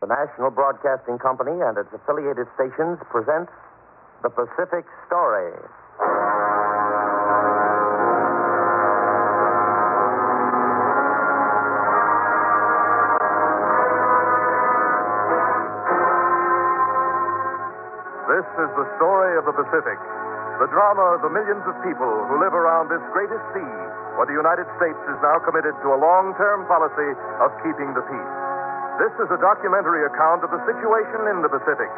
The National Broadcasting Company and its affiliated stations present The Pacific Story. This is the story of the Pacific, the drama of the millions of people who live around this greatest sea, where the United States is now committed to a long term policy of keeping the peace. This is a documentary account of the situation in the Pacific,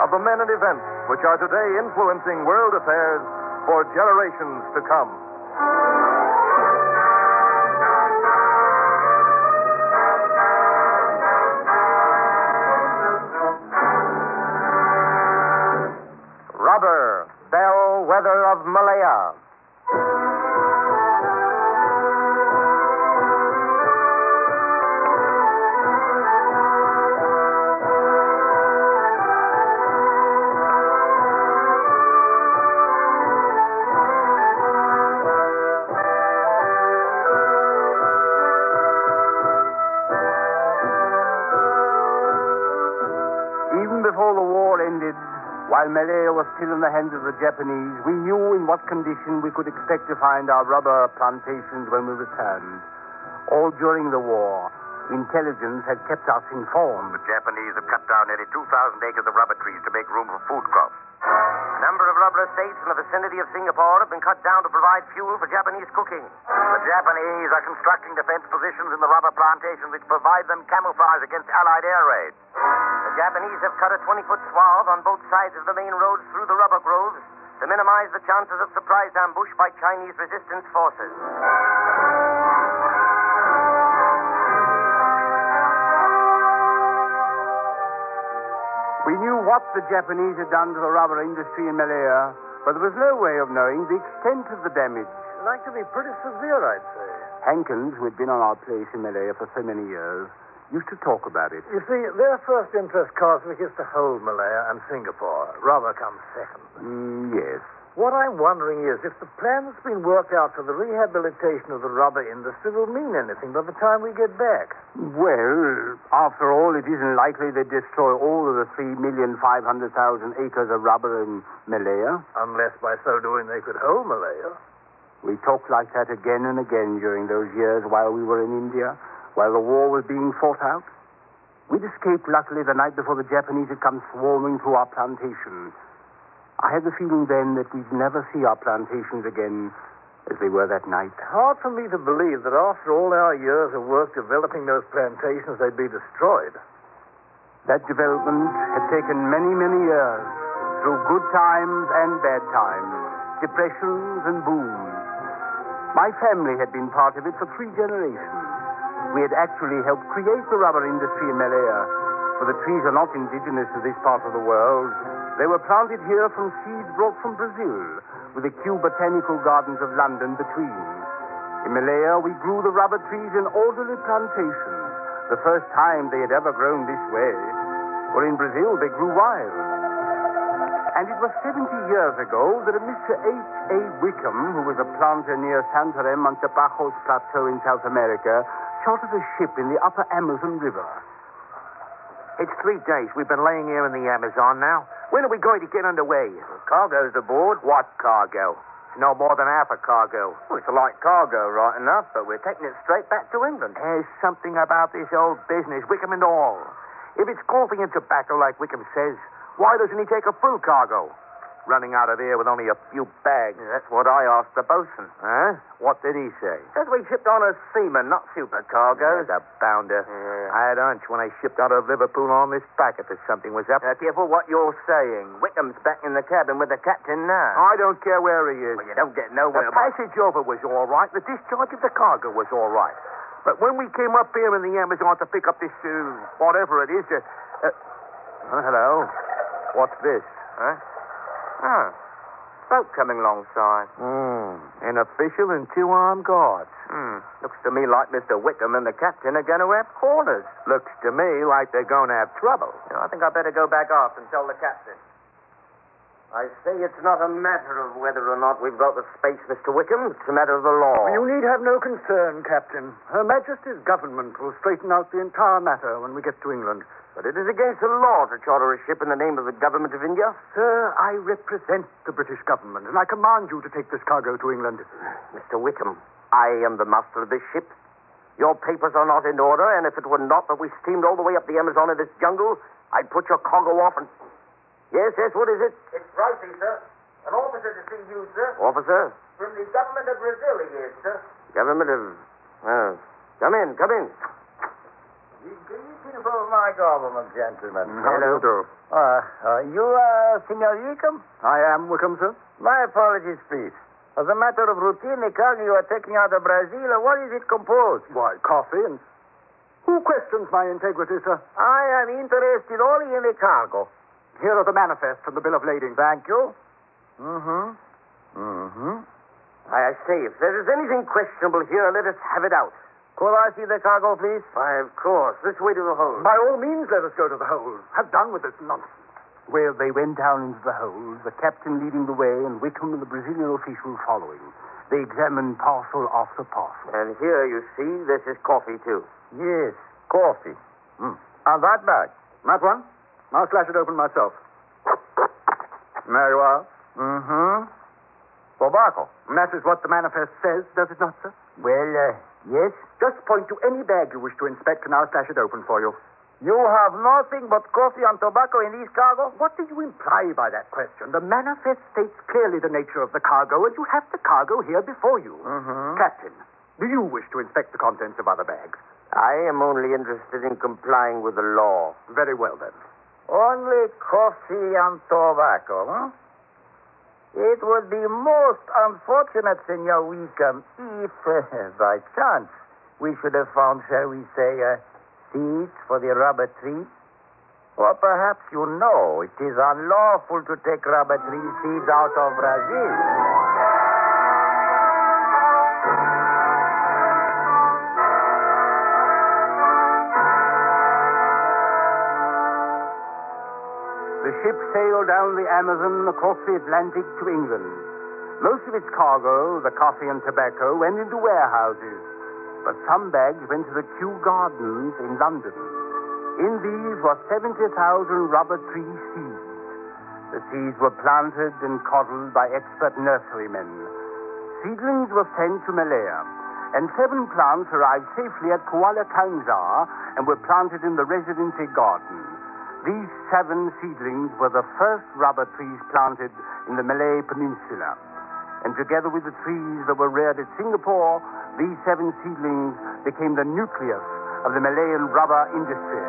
of the men and events which are today influencing world affairs for generations to come. Rubber, bellwether of Malaya. The hands of the Japanese, we knew in what condition we could expect to find our rubber plantations when we returned. All during the war, intelligence had kept us informed. The Japanese have cut down nearly 2,000 acres of rubber trees to make room for food crops. A number of rubber estates in the vicinity of Singapore have been cut down to provide fuel for Japanese cooking. The Japanese are constructing defense positions in the rubber plantations which provide them camouflage against Allied air raids. The Japanese have cut a 20 foot swath on both sides of the main roads through the rubber groves to minimize the chances of surprise ambush by Chinese resistance forces. We knew what the Japanese had done to the rubber industry in Malaya, but there was no way of knowing the extent of the damage. Like to be pretty severe, I'd say. Hankins, who had been on our place in Malaya for so many years, used to talk about it. You see, their first interest, Cosmic, is to hold Malaya and Singapore. Rubber comes second. Mm, yes. What I'm wondering is if the plan that's been worked out for the rehabilitation of the rubber industry will mean anything by the time we get back. Well, after all, it isn't likely they'd destroy all of the 3,500,000 acres of rubber in Malaya. Unless by so doing they could hold Malaya. We talked like that again and again during those years while we were in India, while the war was being fought out. We'd escaped luckily the night before the Japanese had come swarming through our plantations. I had the feeling then that we'd never see our plantations again as they were that night. Hard for me to believe that after all our years of work developing those plantations, they'd be destroyed. That development had taken many, many years, through good times and bad times, depressions and booms. My family had been part of it for three generations. We had actually helped create the rubber industry in Malaya, for the trees are not indigenous to this part of the world. They were planted here from seeds brought from Brazil, with the Kew Botanical Gardens of London between. In Malaya, we grew the rubber trees in orderly plantations, the first time they had ever grown this way. For in Brazil, they grew wild. And it was 70 years ago that a Mr. H.A. Wickham, who was a planter near Santarem on Tapajos Plateau in South America, chartered a ship in the upper Amazon River. It's three days we've been laying here in the Amazon now. When are we going to get underway? Cargo's aboard. What cargo? It's no more than half a cargo. Well, it's a light cargo, right enough, but we're taking it straight back to England. There's something about this old business, Wickham and all. If it's coffee and tobacco like Wickham says, why doesn't he take a full cargo? Running out of here with only a few bags. Yeah, that's what I asked the bosun. Huh? What did he say? Says we shipped on as seamen, not supercargoes. The bounder. Yeah. I had a hunch when I shipped out of Liverpool on this packet that something was up. Uh, careful what you're saying. Wickham's back in the cabin with the captain now. I don't care where he is. Well, you don't get The nowhere. by- passage over was all right. The discharge of the cargo was all right. But when we came up here in the Amazon to pick up this, uh, whatever it is, uh, uh, hello. What's this? Huh? Oh. Boat coming alongside. Hmm. An official and two armed guards. Hmm. Looks to me like Mr. Wickham and the captain are going to have quarters. Looks to me like they're going to have trouble. You know, I think I'd better go back aft and tell the captain. I say it's not a matter of whether or not we've got the space, Mr. Wickham. It's a matter of the law. You need have no concern, Captain. Her Majesty's government will straighten out the entire matter when we get to England. But it is against the law to charter a ship in the name of the government of India. Sir, I represent the British government, and I command you to take this cargo to England. Mr. Wickham, I am the master of this ship. Your papers are not in order, and if it were not that we steamed all the way up the Amazon in this jungle, I'd put your cargo off and. Yes, yes, what is it? It's Pricey, sir. An officer to see you, sir. Officer? From the government of Brazil, he is, sir. Government of. Uh, come in, come in. Greeting my government, gentlemen. How do you do? Uh, uh, you, uh, Senor Wickham? I am Wickham, sir. My apologies, please. As a matter of routine, the cargo you are taking out of Brazil, uh, what is it composed? Why, coffee and. Who questions my integrity, sir? I am interested only in the cargo. Here are the manifest and the bill of lading. Thank you. Mm-hmm. Mm-hmm. I say, if there is anything questionable here, let us have it out. Could I see the cargo, please? Why, of course. This way to the hold. By all means, let us go to the hold. Have done with this nonsense. Well, they went down into the hold, the captain leading the way, and Wickham and the Brazilian official following. They examined parcel after parcel. And here, you see, this is coffee, too. Yes, coffee. Hmm. And that bag? That one? I'll slash it open myself. There you are. Mm-hmm. Tobacco. And that is what the manifest says, does it not, sir? Well, uh, yes. Just point to any bag you wish to inspect, and I'll slash it open for you. You have nothing but coffee and tobacco in this cargo? What do you imply by that question? The manifest states clearly the nature of the cargo, and you have the cargo here before you. Mm-hmm. Captain, do you wish to inspect the contents of other bags? I am only interested in complying with the law. Very well, then. Only coffee and tobacco, huh? It would be most unfortunate, Senor Wickham, if, uh, by chance, we should have found, shall we say, seeds for the rubber tree. Or perhaps you know it is unlawful to take rubber tree seeds out of Brazil. Ship sailed down the Amazon across the Atlantic to England. Most of its cargo, the coffee and tobacco, went into warehouses, but some bags went to the Kew Gardens in London. In these were 70,000 rubber tree seeds. The seeds were planted and coddled by expert nurserymen. Seedlings were sent to Malaya, and seven plants arrived safely at Kuala Kangsar and were planted in the residency garden. These seven seedlings were the first rubber trees planted in the Malay Peninsula. And together with the trees that were reared at Singapore, these seven seedlings became the nucleus of the Malayan rubber industry.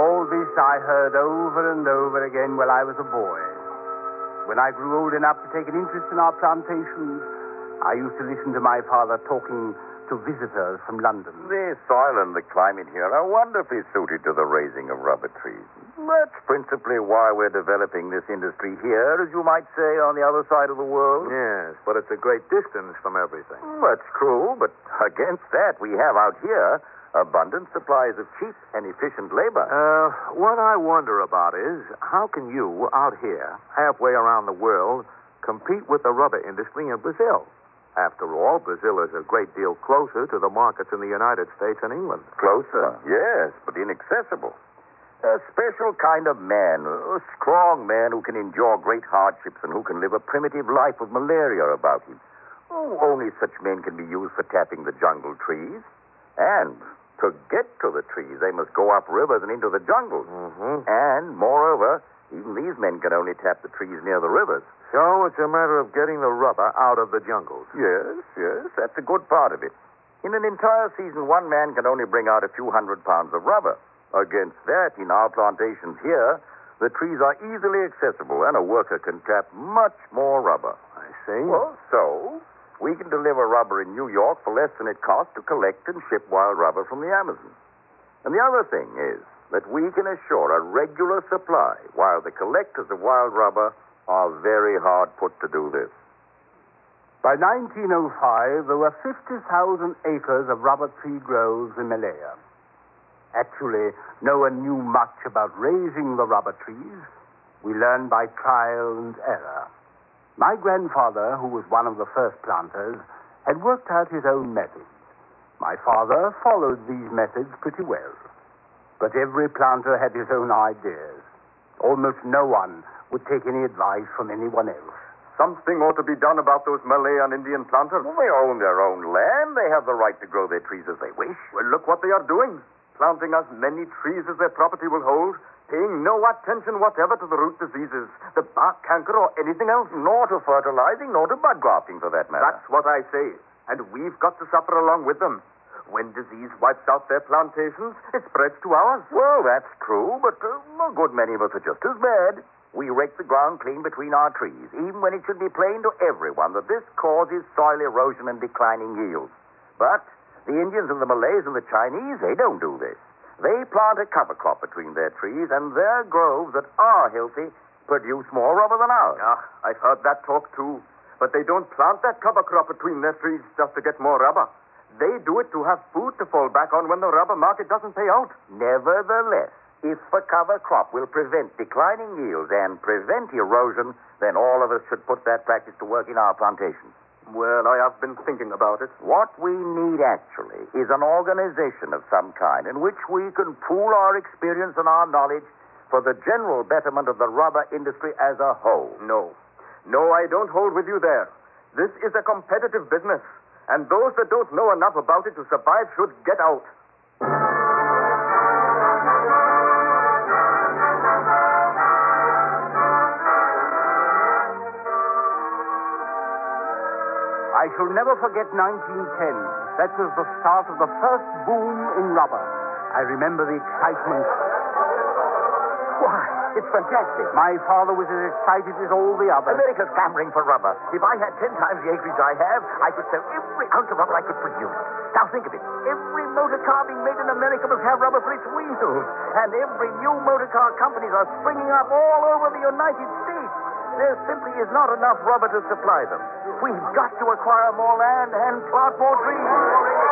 All this I heard over and over again while I was a boy. When I grew old enough to take an interest in our plantations, I used to listen to my father talking to visitors from London. The soil and the climate here are wonderfully suited to the raising of rubber trees. That's principally why we're developing this industry here, as you might say, on the other side of the world. Yes, but it's a great distance from everything. That's true, but against that, we have out here abundant supplies of cheap and efficient labor. Uh, what I wonder about is how can you, out here, halfway around the world, compete with the rubber industry in Brazil? After all, Brazil is a great deal closer to the markets in the United States and England. Closer, yes, but inaccessible. A special kind of man, a strong man who can endure great hardships and who can live a primitive life with malaria about him. Oh, only such men can be used for tapping the jungle trees. And to get to the trees, they must go up rivers and into the jungles. Mm-hmm. And, moreover, even these men can only tap the trees near the rivers. So it's a matter of getting the rubber out of the jungles. Yes, yes, that's a good part of it. In an entire season, one man can only bring out a few hundred pounds of rubber. Against that, in our plantations here, the trees are easily accessible, and a worker can tap much more rubber. I see. Well, so we can deliver rubber in New York for less than it costs to collect and ship wild rubber from the Amazon. And the other thing is that we can assure a regular supply, while the collectors of wild rubber are very hard put to do this. By 1905, there were 50,000 acres of rubber tree groves in Malaya. Actually, no one knew much about raising the rubber trees. We learned by trial and error. My grandfather, who was one of the first planters, had worked out his own methods. My father followed these methods pretty well. But every planter had his own ideas. Almost no one would take any advice from anyone else. Something ought to be done about those Malay and Indian planters. Well, they own their own land. They have the right to grow their trees as they wish. Well, look what they are doing. Planting as many trees as their property will hold, paying no attention whatever to the root diseases, the bark canker, or anything else. Nor to fertilizing, nor to bud grafting, for that matter. That's what I say. And we've got to suffer along with them. When disease wipes out their plantations, it spreads to ours. Well, that's true, but uh, a good many of us are just as bad. We rake the ground clean between our trees, even when it should be plain to everyone that this causes soil erosion and declining yields. But the Indians and the Malays and the Chinese, they don't do this. They plant a cover crop between their trees, and their groves that are healthy produce more rubber than ours. Ah, I've heard that talk too. But they don't plant that cover crop between their trees just to get more rubber. They do it to have food to fall back on when the rubber market doesn't pay out. Nevertheless, if a cover crop will prevent declining yields and prevent erosion, then all of us should put that practice to work in our plantations. Well, I have been thinking about it. What we need actually is an organization of some kind in which we can pool our experience and our knowledge for the general betterment of the rubber industry as a whole. No. No, I don't hold with you there. This is a competitive business, and those that don't know enough about it to survive should get out. Shall never forget 1910. That was the start of the first boom in rubber. I remember the excitement. Why, it's fantastic. My father was as excited as all the others. America's clamoring for rubber. If I had ten times the acreage I have, I could sell every ounce of rubber I could produce. Now think of it. Every motor car being made in America must have rubber for its wheels. And every new motor car companies are springing up all over the United States. There simply is not enough rubber to supply them. We've got to acquire more land and plant more trees.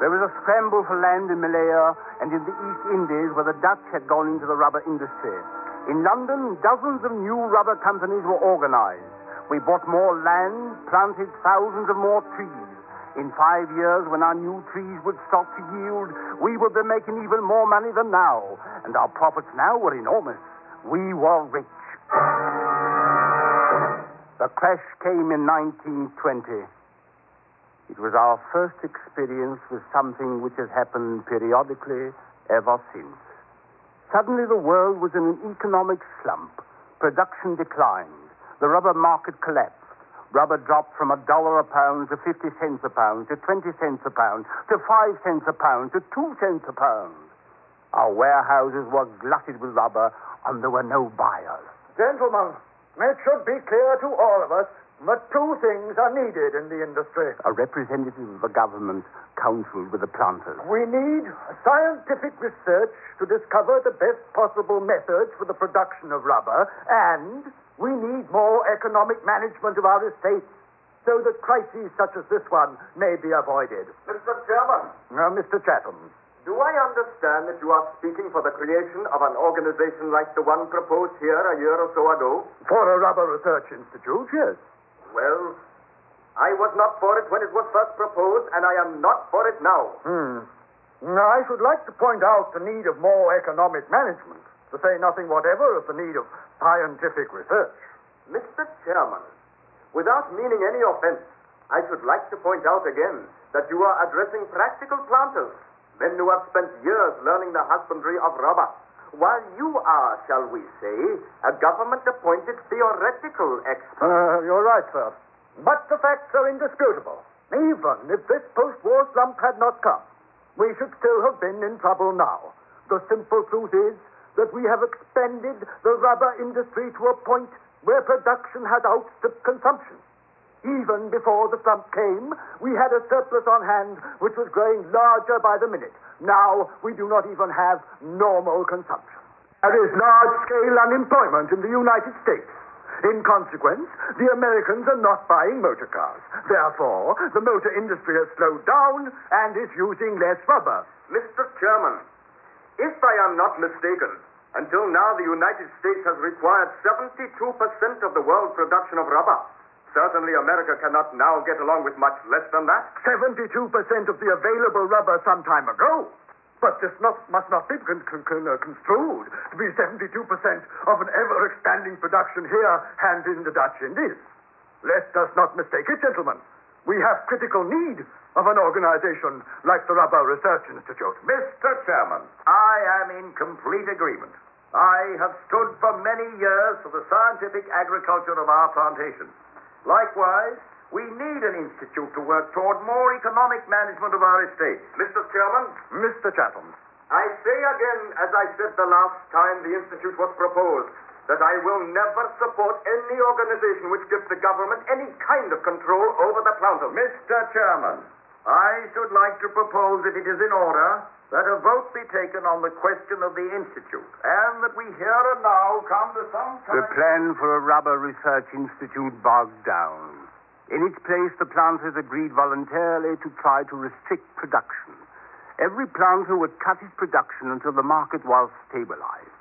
There was a scramble for land in Malaya and in the East Indies where the Dutch had gone into the rubber industry. In London, dozens of new rubber companies were organized. We bought more land, planted thousands of more trees. In five years, when our new trees would start to yield, we would be making even more money than now. And our profits now were enormous. We were rich. The crash came in 1920. It was our first experience with something which has happened periodically ever since. Suddenly, the world was in an economic slump. Production declined. The rubber market collapsed. Rubber dropped from a dollar a pound to 50 cents a pound to 20 cents a pound to 5 cents a pound to 2 cents a pound. Our warehouses were glutted with rubber and there were no buyers. Gentlemen, it should be clear to all of us that two things are needed in the industry. A representative of the government counseled with the planters. We need scientific research to discover the best possible methods for the production of rubber, and we need more economic management of our estates so that crises such as this one may be avoided. Mr. Chairman, Now, Mr. Chatham, do I understand that you are speaking for the creation of an organization like the one proposed here a year or so ago? for a rubber research institute, yes. Well, I was not for it when it was first proposed, and I am not for it now. Hmm. Now, I should like to point out the need of more economic management, to say nothing whatever of the need of scientific research. Mr. Chairman, without meaning any offense, I should like to point out again that you are addressing practical planters, men who have spent years learning the husbandry of rubber, while you are, shall we say, a government-appointed theoretical expert. Uh, you're right, sir. But the facts are indisputable. Even if this post-war slump had not come, we should still have been in trouble now. The simple truth is that we have expanded the rubber industry to a point where production has outstripped consumption. Even before the slump came, we had a surplus on hand which was growing larger by the minute. Now we do not even have normal consumption. There is large scale unemployment in the United States. In consequence, the Americans are not buying motor cars. Therefore, the motor industry has slowed down and is using less rubber. Mr. Chairman, if I am not mistaken, until now the United States has required 72% of the world production of rubber. Certainly America cannot now get along with much less than that. 72% of the available rubber some time ago. But this not, must not be con- con- con- uh, construed to be 72% of an ever expanding production here and in the Dutch Indies. Let us not mistake it, gentlemen. We have critical need of an organization like the Rubber Research Institute. Mr. Chairman, I am in complete agreement. I have stood for many years for the scientific agriculture of our plantations. Likewise, we need an institute to work toward more economic management of our estates. Mr. Chairman, Mr. Chatham. I say again, as I said the last time the Institute was proposed, that I will never support any organization which gives the government any kind of control over the planters. Mr. Chairman, I should like to propose, if it is in order, that a vote be taken on the question of the Institute, and that we here and now come to some The plan for a rubber research institute bogged down. In its place, the planters agreed voluntarily to try to restrict production. Every planter would cut his production until the market was stabilized.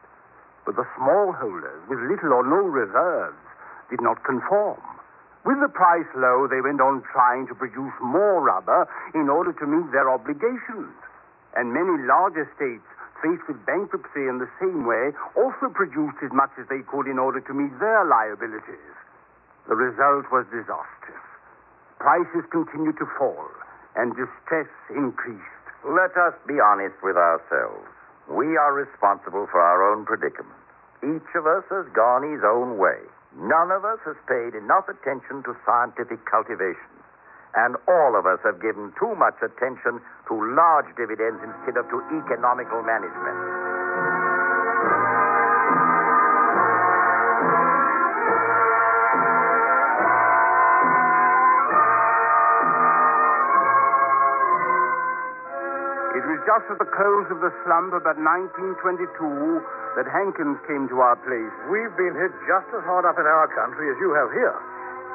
But the smallholders, with little or no reserves, did not conform. With the price low, they went on trying to produce more rubber in order to meet their obligations. And many large estates, faced with bankruptcy in the same way, also produced as much as they could in order to meet their liabilities. The result was disastrous. Prices continued to fall, and distress increased. Let us be honest with ourselves. We are responsible for our own predicament. Each of us has gone his own way. None of us has paid enough attention to scientific cultivation. And all of us have given too much attention to large dividends instead of to economical management. Just at the close of the slump, about 1922, that Hankins came to our place. We've been hit just as hard up in our country as you have here.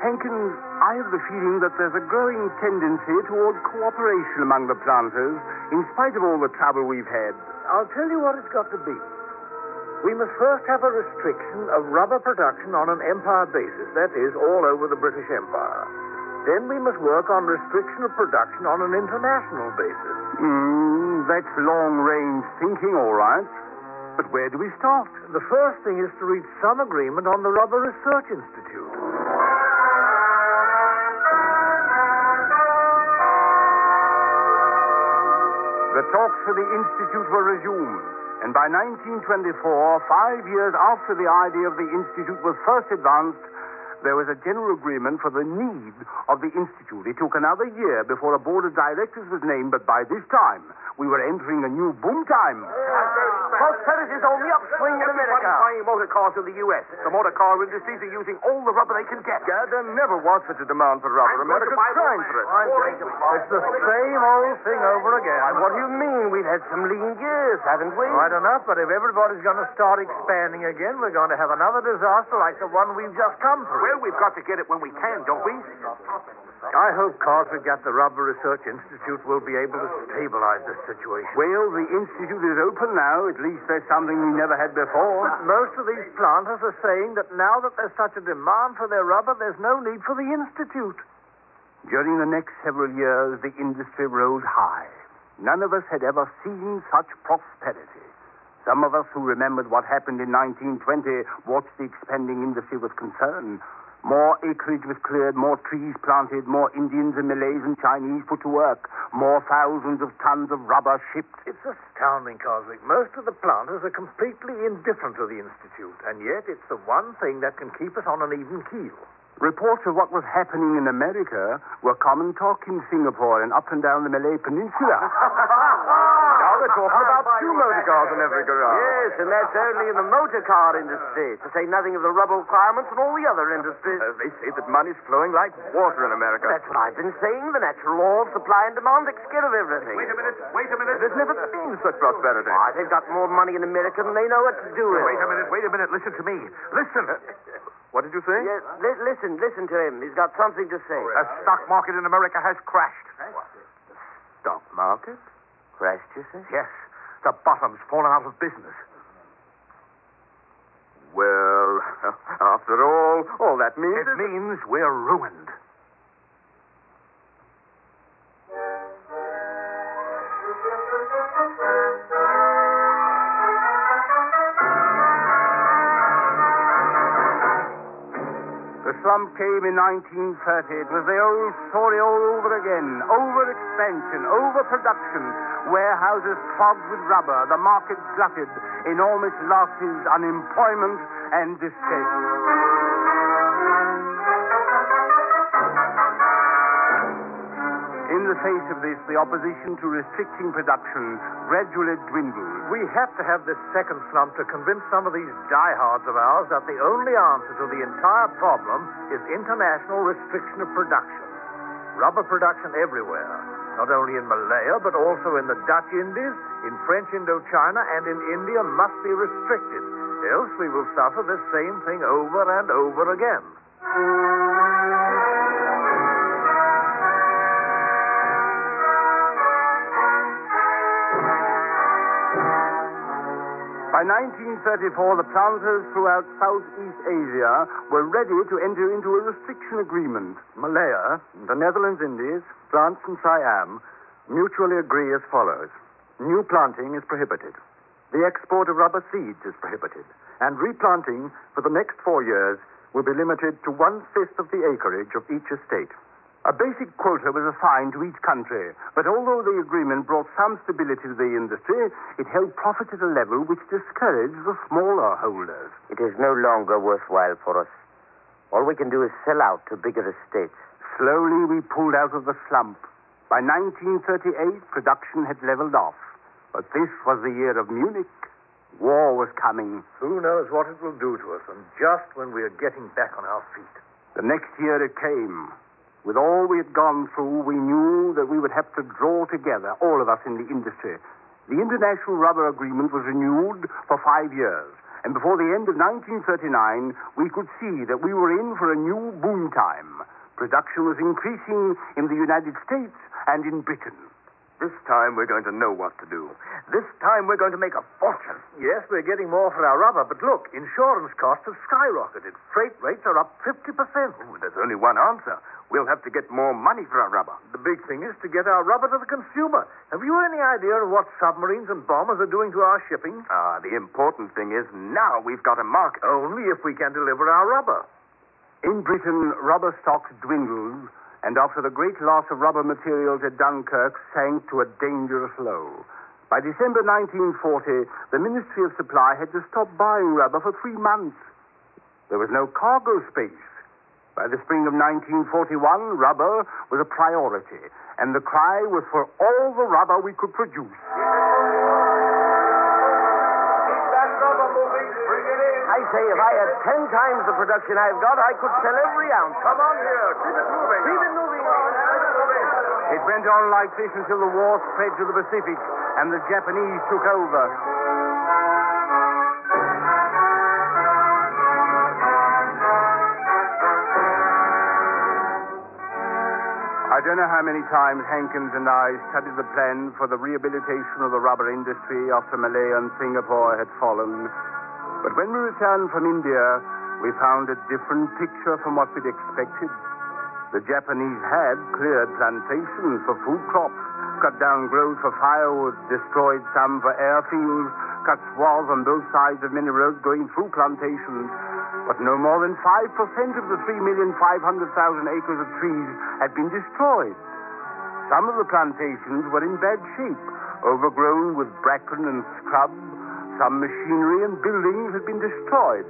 Hankins, I have the feeling that there's a growing tendency toward cooperation among the planters, in spite of all the trouble we've had. I'll tell you what it's got to be. We must first have a restriction of rubber production on an empire basis, that is, all over the British Empire. Then we must work on restriction of production on an international basis. Hmm, that's long range thinking, all right. But where do we start? The first thing is to reach some agreement on the Rubber Research Institute. The talks for the Institute were resumed, and by 1924, five years after the idea of the Institute was first advanced, there was a general agreement for the need of the Institute. It took another year before a board of directors was named, but by this time, we were entering a new boom time. Prosperity is on the upswing in America. buying motor cars in the U.S. The motor car industries are using all the rubber they can get. Yeah, there never was such a demand for rubber. I'm going America's crying for it. I'm going to buy It's the same old thing over again. What do you mean? We've had some lean years, haven't we? Right enough, but if everybody's going to start expanding again, we're going to have another disaster like the one we've just come through. Well, we've got to get it when we can, don't we? I hope Carter at the Rubber Research Institute will be able to stabilize this situation. Well, the Institute is open now. At least there's something we never had before. But most of these planters are saying that now that there's such a demand for their rubber, there's no need for the Institute. During the next several years, the industry rose high. None of us had ever seen such prosperity. Some of us who remembered what happened in 1920 watched the expanding industry with concern. More acreage was cleared, more trees planted, more Indians and Malays and Chinese put to work, more thousands of tons of rubber shipped. It's astounding, Cosmic. Most of the planters are completely indifferent to the Institute, and yet it's the one thing that can keep us on an even keel. Reports of what was happening in America were common talk in Singapore and up and down the Malay Peninsula. Now they're talking about two motor cars in every garage. Yes, and that's only in the motor car industry, to say nothing of the rubber requirements and all the other industries. Uh, they say that money's flowing like water in America. That's what I've been saying. The natural law of supply and demand takes care of everything. Wait a minute, wait a minute. There's never been such prosperity. Why, they've got more money in America than they know what to do with. Wait a minute, wait a minute. Listen to me. Listen. What did you say? Yeah, li- listen, listen to him. He's got something to say. The stock market in America has crashed. The Stock market? Crashed, you say? Yes. The bottom's fallen out of business. Well, after all, all that means it means we're ruined. Slump came in 1930. It was the old story all over again. Overexpansion, overproduction, warehouses clogged with rubber, the market glutted, enormous losses, unemployment, and distress. The face of this, the opposition to restricting production gradually dwindled. We have to have this second slump to convince some of these diehards of ours that the only answer to the entire problem is international restriction of production. Rubber production everywhere, not only in Malaya, but also in the Dutch Indies, in French Indochina, and in India, must be restricted. Else we will suffer the same thing over and over again. By 1934, the planters throughout Southeast Asia were ready to enter into a restriction agreement. Malaya, the Netherlands Indies, France, and Siam mutually agree as follows. New planting is prohibited. The export of rubber seeds is prohibited. And replanting for the next four years will be limited to one fifth of the acreage of each estate. A basic quota was assigned to each country, but although the agreement brought some stability to the industry, it held profit at a level which discouraged the smaller holders. It is no longer worthwhile for us. All we can do is sell out to bigger estates. Slowly, we pulled out of the slump. By 1938, production had leveled off. But this was the year of Munich. War was coming. Who knows what it will do to us, and just when we are getting back on our feet. The next year it came. With all we had gone through, we knew that we would have to draw together, all of us in the industry. The International Rubber Agreement was renewed for five years, and before the end of 1939, we could see that we were in for a new boom time. Production was increasing in the United States and in Britain. This time we're going to know what to do. This time we're going to make a fortune. Yes, we're getting more for our rubber, but look, insurance costs have skyrocketed. Freight rates are up 50%. Oh, there's only one answer. We'll have to get more money for our rubber. The big thing is to get our rubber to the consumer. Have you any idea of what submarines and bombers are doing to our shipping? Ah, the important thing is now we've got a market. Only if we can deliver our rubber. In Britain, rubber stocks dwindled, and after the great loss of rubber materials at Dunkirk sank to a dangerous low. By December 1940, the Ministry of Supply had to stop buying rubber for three months. There was no cargo space. By the spring of 1941, rubber was a priority, and the cry was for all the rubber we could produce. Say, if I had ten times the production I've got, I could sell every ounce. Come on here. Keep it moving. Keep it moving. It went on like this until the war spread to the Pacific and the Japanese took over. I don't know how many times Hankins and I studied the plan for the rehabilitation of the rubber industry after Malaya and Singapore had fallen. But when we returned from India, we found a different picture from what we'd expected. The Japanese had cleared plantations for food crops, cut down groves for firewood, destroyed some for airfields, cut swaths on both sides of many roads going through plantations. But no more than 5% of the 3,500,000 acres of trees had been destroyed. Some of the plantations were in bad shape, overgrown with bracken and scrub. Some machinery and buildings had been destroyed.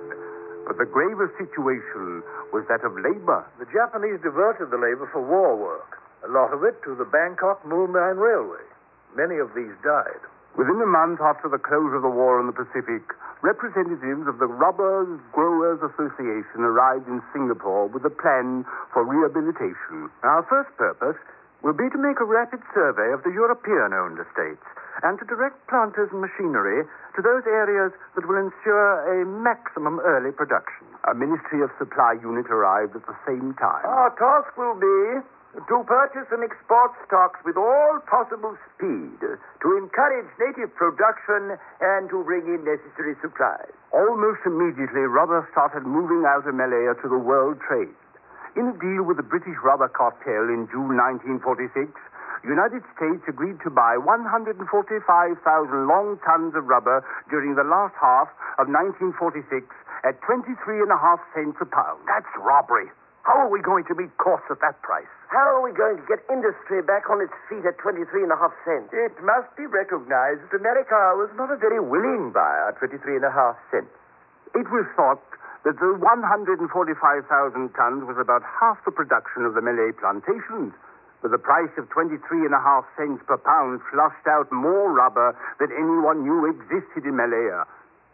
But the gravest situation was that of labor. The Japanese diverted the labor for war work, a lot of it to the Bangkok Moulmein Railway. Many of these died. Within a month after the close of the war in the Pacific, representatives of the Rubber Growers Association arrived in Singapore with a plan for rehabilitation. Our first purpose will be to make a rapid survey of the European owned estates and to direct planters and machinery to those areas that will ensure a maximum early production. A Ministry of Supply unit arrived at the same time. Our task will be to purchase and export stocks with all possible speed, to encourage native production, and to bring in necessary supplies. Almost immediately, rubber started moving out of Malaya to the world trade. In a deal with the British Rubber Cartel in June 1946, the United States agreed to buy 145,000 long tons of rubber during the last half of 1946 at 23 and a half cents a pound. That's robbery. How are we going to meet costs at that price? How are we going to get industry back on its feet at 23 and a half cents? It must be recognized that America was not a very willing buyer at 23 and a half cents. It was thought that the 145,000 tons was about half the production of the Malay plantations. But the price of 23 and a half cents per pound flushed out more rubber than anyone knew existed in Malaya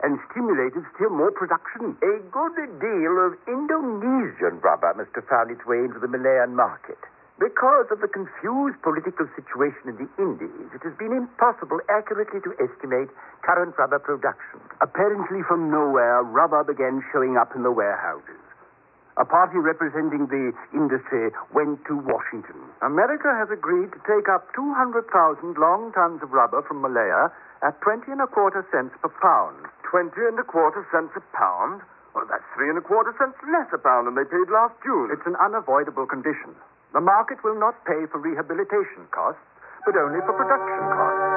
and stimulated still more production. A good deal of Indonesian rubber must have found its way into the Malayan market. Because of the confused political situation in the Indies, it has been impossible accurately to estimate current rubber production. Apparently, from nowhere, rubber began showing up in the warehouses. A party representing the industry went to Washington. America has agreed to take up 200,000 long tons of rubber from Malaya at 20 and a quarter cents per pound. 20 and a quarter cents a pound? Well, that's three and a quarter cents less a pound than they paid last June. It's an unavoidable condition. The market will not pay for rehabilitation costs, but only for production costs.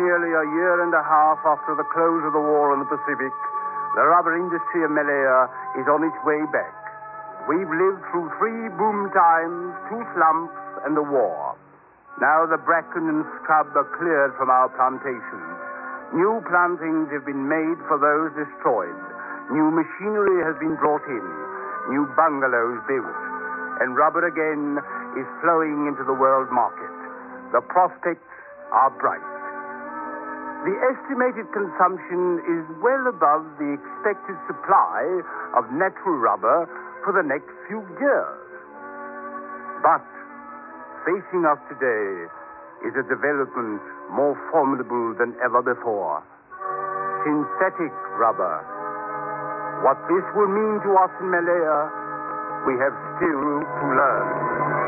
Nearly a year and a half after the close of the war in the Pacific, the rubber industry of Malaya is on its way back. We've lived through three boom times, two slumps, and a war. Now the bracken and scrub are cleared from our plantations. New plantings have been made for those destroyed. New machinery has been brought in. New bungalows built. And rubber again is flowing into the world market. The prospects are bright. The estimated consumption is well above the expected supply of natural rubber for the next few years. But facing us today is a development more formidable than ever before. Synthetic rubber. What this will mean to us in Malaya, we have still to learn.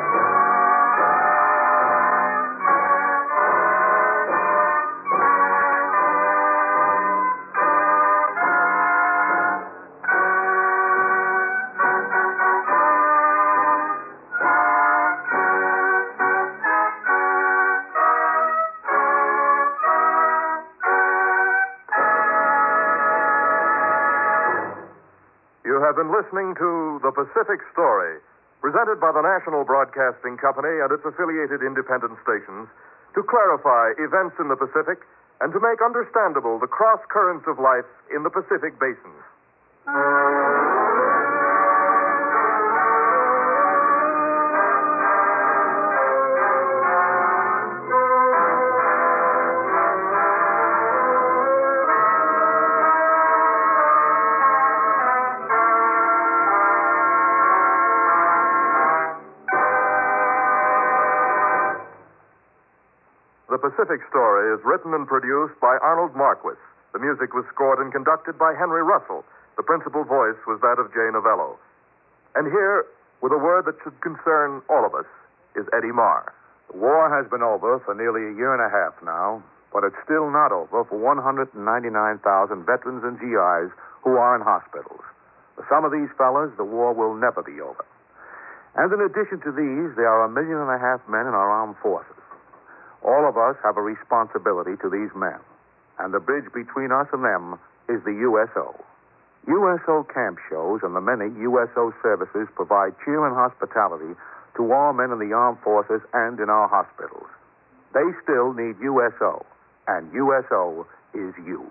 By the National Broadcasting Company and its affiliated independent stations to clarify events in the Pacific and to make understandable the cross currents of life in the Pacific Basin. Pacific Story is written and produced by Arnold Marquis. The music was scored and conducted by Henry Russell. The principal voice was that of Jay Novello. And here, with a word that should concern all of us, is Eddie Marr. The war has been over for nearly a year and a half now, but it's still not over for 199,000 veterans and GIs who are in hospitals. For some of these fellas, the war will never be over. And in addition to these, there are a million and a half men in our armed forces. All of us have a responsibility to these men, and the bridge between us and them is the USO. USO camp shows and the many USO services provide cheer and hospitality to all men in the armed forces and in our hospitals. They still need USO, and USO is you.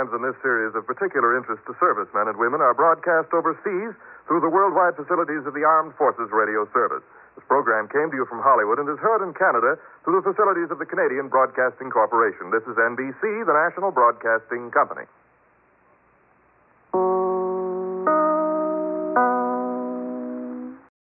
Programs in this series of particular interest to servicemen and women are broadcast overseas through the worldwide facilities of the Armed Forces Radio Service. This program came to you from Hollywood and is heard in Canada through the facilities of the Canadian Broadcasting Corporation. This is NBC, the national broadcasting company.